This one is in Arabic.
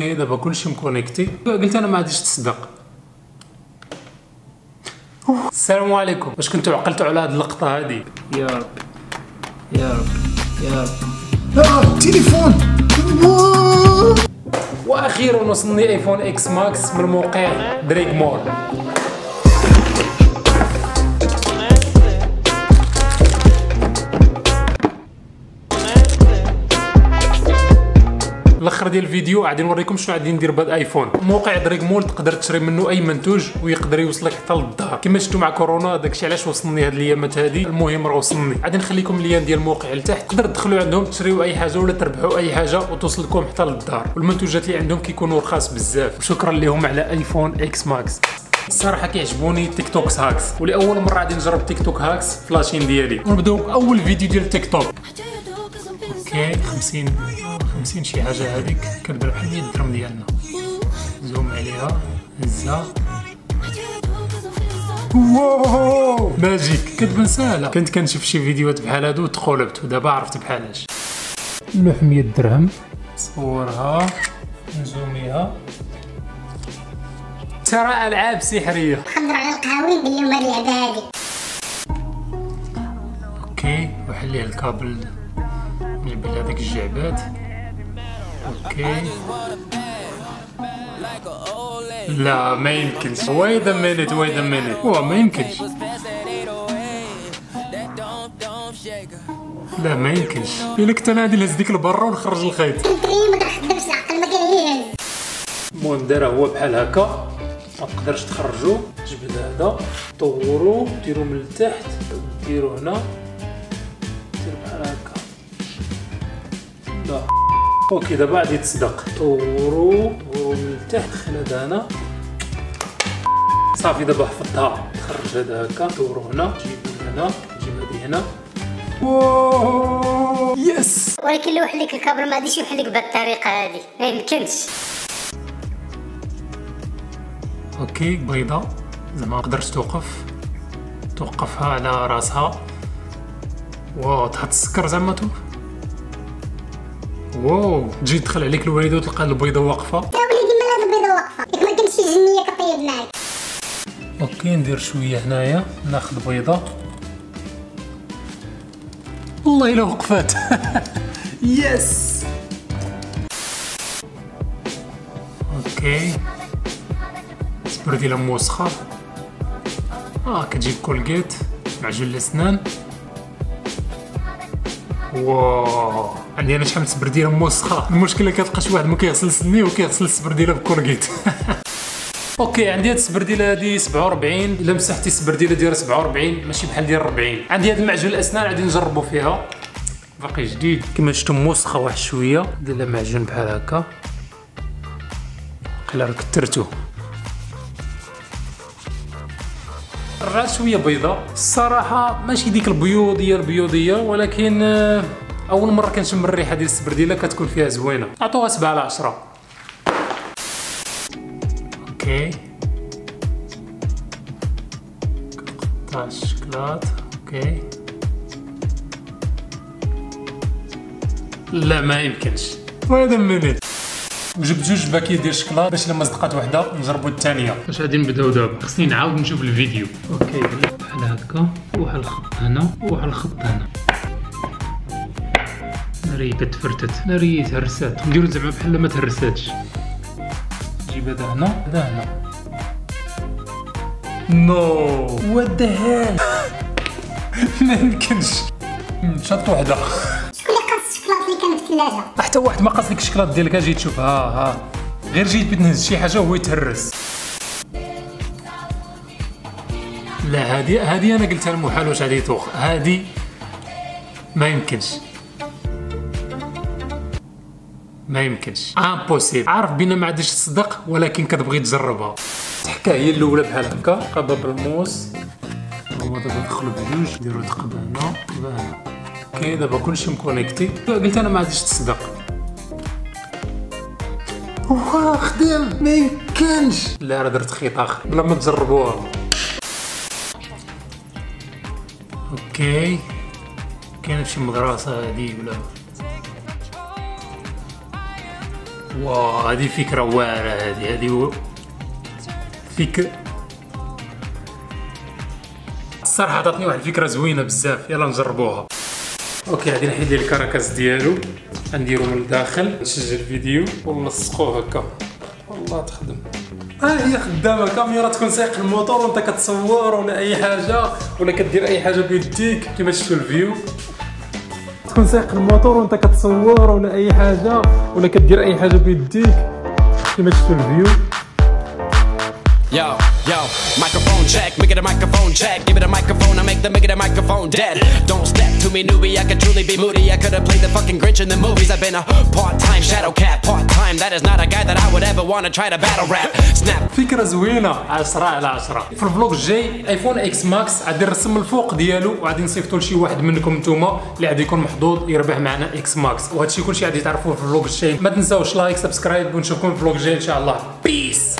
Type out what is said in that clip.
okay دابا كلشي مكونيكتي. قلت أنا ما غاديش تصدق. السلام عليكم. واش كنتوا عقلتوا على هذه اللقطة هذه يا رب. يا رب. يا رب. آه تليفون. wow. وأخيرا وصلني ايفون XS Max من موقع دريك مول الأخر ديال الفيديو غادي نوريكم شنو غادي ندير بهذا ال iPhone موقع دريك مول تقدر تشري منه أي منتوج ويقدر يوصلك حتى للدار. كما شفتوا مع كورونا داكشي علاش وصلني هاد الأيامات هادي؟ المهم راه وصلني. غادي نخليكم ال lien ديال الموقع لتحت. تقدر تدخلوا عندهم تشريوا أي حاجة ولا تربحوا أي حاجة وتوصل لكم حتى للدار. والمنتوجات اللي عندهم كيكونوا رخاص بزاف. وشكرا لهم على iPhone X Max الصراحه كيعجبوني TikTok hacks ولأول مرة غادي نجرب TikTok hacks فلا chaîne ديالي. ونبدأو بأول فيديو ديال تيك توك OK 50 50 شي حاجة هذيك كتبان بحال 100 درهم ديالنا. zoom عليها هزها wow! magic. كتبان ساهلة. كنت كنشوف شي فيديوهات بحال هادو وتقولبت ودابا عرفت بحالاش لوح 100 درهم صورها. نزوميها. ترى ألعاب سحرية. خضر على القهاوي ندير لهم هاد اللعبه هادي OK وحليه الكابل. نجبد هذاك الجعبات OK لا ما يمكنش wait a minute wait a minute هو ما يمكنش لا ما يمكنش الا كنت أنا غادي نهز ديك البرا ونخرج الخيط ما كنخدمش العقل ما المهم دايره هو بحال هكا ما تقدرش تخرجو جبد هذا طورو ديرو من التحت ديرو هنا دير بحال لا أوكي دابا غادي تصدق طورو طورو من التحت دخل هذا هنا. صافي دابا حفظتها. خرج هذا هكا دورو هنا جيبو هنا جيب هذه هنا. واو! يس! ولكن لو حليك الكابل ما غاديش يحلك بهاد الطريقة هادي ما يمكنش. OK بيضة. زعما ما قدرتش توقف. توقفها على راسها. wow تحط السكر زعما تو. wow تجي تدخل عليك الوالده وتلقى البيضة واقفة. يا وليدي ما هاد البيضه واقفة. ياك ما كانش شي جنية كطيب معاك. OK ندير شوية هنايا ناخذ بيضة. والله إلا وقفات yes OK. سبرديله موسخة. آه كتجيب Colgate معجون الأسنان. wow. عندي أنا شحال من سبرديله موسخة. المشكلة كتلقى شي واحد ما كيغسل سنيه وكيغسل السبرديله ب Colgate OK عندي هاد السبرديله هادي 47 إلا مسحتي السبرديله ديال 47 ماشي بحال ديال 40 عندي هاد المعجون الأسنان غادي نجربو فيها. باقي جديد. كما شفتوا موسخة واحد شوية. لها معجون بحال هكا. قيلا راه كثرتو رجعت شوية بيضة. الصراحة ماشي ديك البيوضية البيوضية ولكن أول مرة كنشم الريحة ديال السبرديلة كتكون فيها زوينة. عطوها سبعة على عشرة. OK. قطع الشكلاط OK. لا ما يمكنش. وهذا مني وجبت جوج باكيت ديال الشكلاط باش لما صدقات وحدة نجربوا الثانية واش غادي نبداو دابا. خصني نعاود نشوف الفيديو. OK. بحال هكا. واحد الخط هنا. واحد الخط هنا. ناري كتفرتت ناري تهرسات نديرو زعما بحال ما تهرساتش. جيب هذا هنا هذا هنا. No. What the hell؟ ما يمكنش. شاط وحدة. شكون اللي قاص الشكلاط اللي كان في الثلاجة. حتى واحد ما قاص لك الشكلاط ديالك أجي تشوف ها ها. غير جيت بغيت نهز شي حاجة وهو يتهرس. لا هادي هادي أنا قلتها المحال واش غادي يطوخ هادي ما يمكنش. ما يمكنش. امبوسيبل عارف بينا ما عادش تصدق ولكن كتبغي تجربها. الحكاية هي الأولى بحال هكا. تقبه بالموس هو دابا ندخلو بجوج نديرو تقبه هنا تقبه هنا OK دابا كلشي مكونيكتي. قلت أنا ما عادش تصدق. واه خدام ما يمكنش. لا راه درت خيط آخر. بلا ما تجربوها. OK. كاين شي مدرسة هادي ولا؟ wow هذه فكرة واعرة هذه هذه و... فكره الصراحة عطاتني واحد الفكرة زوينة بزاف يلا نجربوها. OK غادي نحيد الكراكاس ديالو نديرو من الداخل نسجل فيديو ونلصقوه هكا. والله تخدم. ها هي خدامة كاميرا تكون سايق الموتور وانت كتصور ولا أي حاجة ولا كدير أي حاجة بيديك كيما شفتوا ال view. تكون سايق الموتور وانت كتصور ولا اي حاجة ولا كدير اي حاجة بيديك كيما شفتوا ال view Yo, yo, microphone check, make it a microphone check. Give it a microphone, I make the make it a microphone dead. Don't step to me, newbie. I could truly be moody. I could have played the fucking Grinch in the movies. I've been a part-time shadow cat, part-time. That is not a guy that I would ever want to try to battle rap. Snap. فكرة زوينة 10 على 10 في ال vlog الجاي iPhone X Max غادي نرسم الفوق ديالو وغادي نصيفطو لشي واحد منكم نتوما اللي غادي يكون محظوظ يربح معنا X Max وهادشي كلشي غادي تعرفوه في ال vlog الجاي ما تنساوش like subscribe ونشوفكم في ال vlog الجاي إن شاء الله بيس